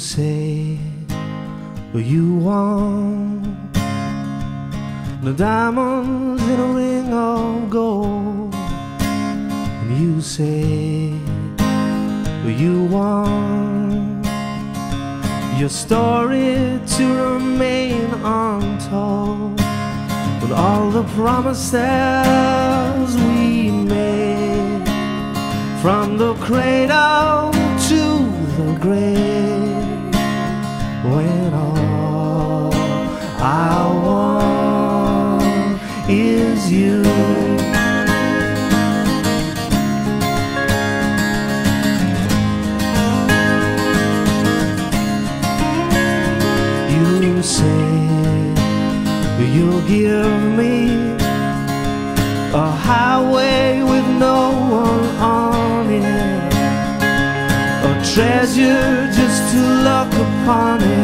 say you want. The diamonds in a ring of gold, and you say you want. Your story to remain untold. But all the promises we made. From the cradle when all I want is you. You say you'll give me a highway with no one on it, a treasure just to look upon it.